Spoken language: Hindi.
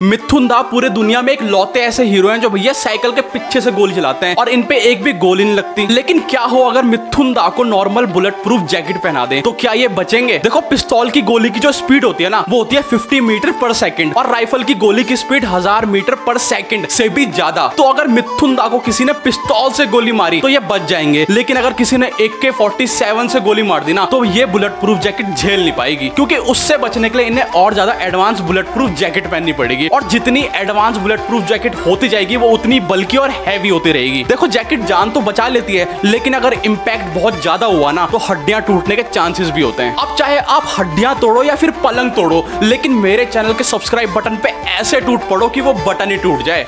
मिथुन दा पूरे दुनिया में एक लौते ऐसे हीरो हैं जो भैया साइकिल के पीछे से गोली चलाते हैं और इन पे एक भी गोली नहीं लगती। लेकिन क्या हो अगर मिथुन दा को नॉर्मल बुलेट प्रूफ जैकेट पहना दें तो क्या ये बचेंगे? देखो, पिस्तौल की गोली की जो स्पीड होती है ना, वो होती है 50 मीटर पर सेकंड और राइफल की गोली की स्पीड हज़ार मीटर पर सेकंड से भी ज़्यादा। तो अगर मिथुन दा को किसी ने पिस्तौल से गोली मारी तो ये बच जाएँगे। लेकिन अगर किसी ने एक के फोर्टी सेवन से गोली मार दी ना तो ये बुलेट प्रूफ जैकेट झेल नहीं पाएगी, क्योंकि उससे बचने के लिए इन्हें और ज़्यादा एडवांस बुलेट प्रूफ जैकेट पहननी पड़ेगी। और जितनी एडवांस बुलेट प्रूफ जैकेट होती जाएगी, वो उतनी बल्कि और हैवी होती रहेगी। देखो जैकेट जान तो बचा लेती है, लेकिन अगर इम्पैक्ट बहुत ज़्यादा हुआ ना तो हड्डियाँ टूटने के चांसेस भी होते हैं। अब चाहे आप हड्डियाँ तोड़ो या फिर पलंग तोड़ो, लेकिन मेरे चैनल के सब्सक्राइब बटन पे ऐसे टूट पड़ो कि वो बटन ही टूट जाए।